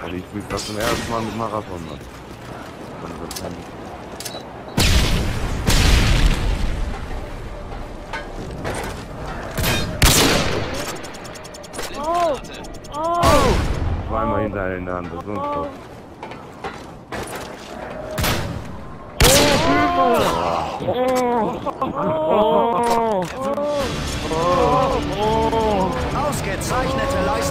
Weil ich spiele das zum ersten Mal mit Marathon. Mann. Oh! Oh! Zweimal oh! hintereinander, sonst doch. Oh! Ausgezeichnete Leistung.